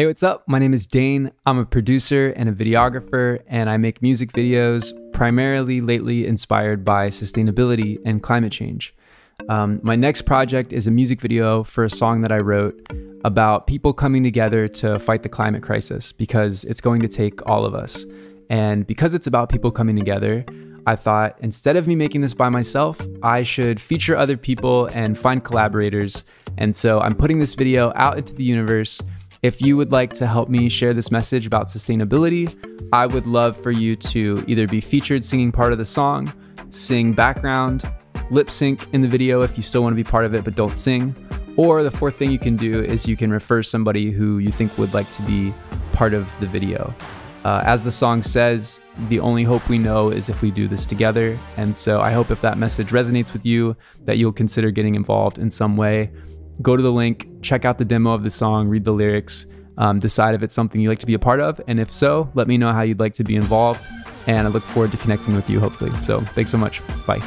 Hey, what's up? My name is Dane. I'm a producer and a videographer, and I make music videos primarily lately inspired by sustainability and climate change. Um, my next project is a music video for a song that I wrote about people coming together to fight the climate crisis because it's going to take all of us. And because it's about people coming together, I thought instead of me making this by myself, I should feature other people and find collaborators. And so I'm putting this video out into the universe if you would like to help me share this message about sustainability, I would love for you to either be featured singing part of the song, sing background, lip sync in the video if you still want to be part of it but don't sing. Or the fourth thing you can do is you can refer somebody who you think would like to be part of the video. Uh, as the song says, the only hope we know is if we do this together. And so I hope if that message resonates with you, that you'll consider getting involved in some way go to the link, check out the demo of the song, read the lyrics, um, decide if it's something you'd like to be a part of. And if so, let me know how you'd like to be involved. And I look forward to connecting with you, hopefully. So thanks so much. Bye.